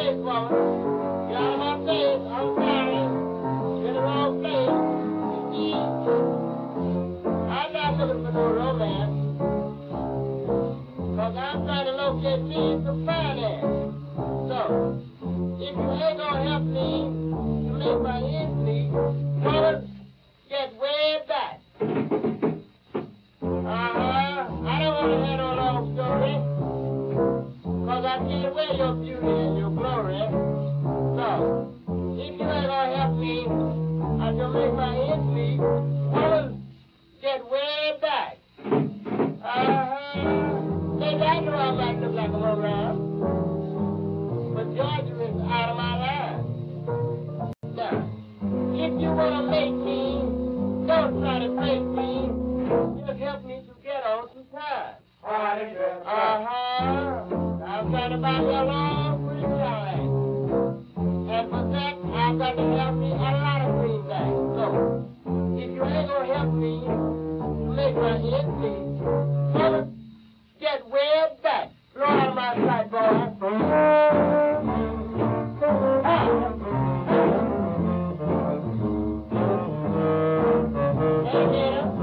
Get. I'm I'm not looking for no romance. Cause I'm trying to locate me some finance. So, if you ain't gonna help me my get way back. Uh-huh. I don't want to hear no long I see away your beauty get way back. Uh-huh. Maybe I know I might look like a little. But Georgia is out of my line. Now, if you wanna make me, don't try to break me. Just help me to get on some time. Uh-huh. I'm trying to buy you a long greenback. And for that, I've got to help me a lot of greenbacks. So, if you ain't gonna help me make my ends meet, brother, get way back. Blow out my sight, boy. Hey,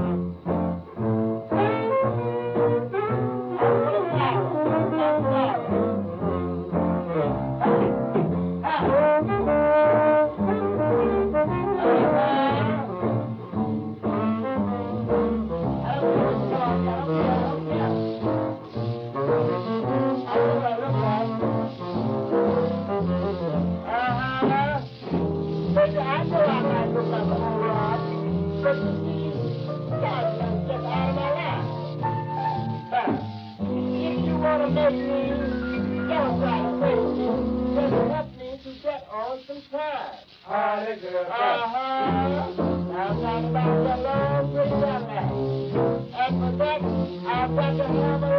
To get on some time. Uh-huh. I'm talking about the pretty young man. And for that, I've got to have a